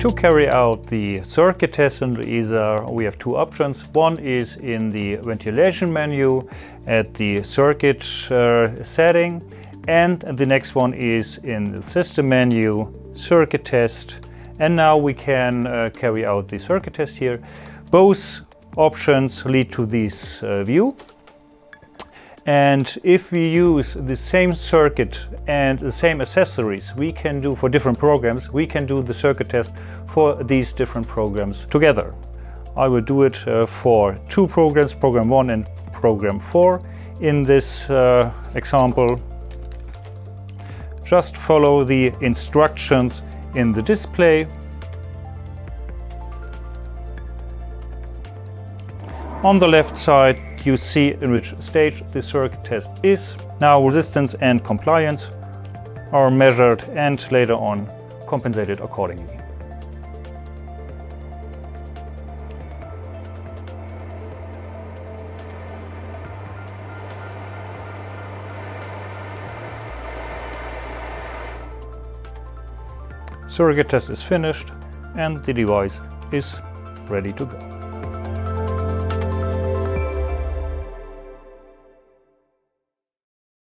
To carry out the circuit test in LUISA, we have two options. One is in the ventilation menu at the circuit uh, setting, and the next one is in the system menu, circuit test. And now we can uh, carry out the circuit test here. Both options lead to this uh, view. And if we use the same circuit and the same accessories we can do for different programs, we can do the circuit test for these different programs together. I will do it uh, for two programs, program 1 and program 4. In this uh, example, just follow the instructions in the display. On the left side, you see in which stage the circuit test is. Now resistance and compliance are measured and later on compensated accordingly. Circuit test is finished and the device is ready to go.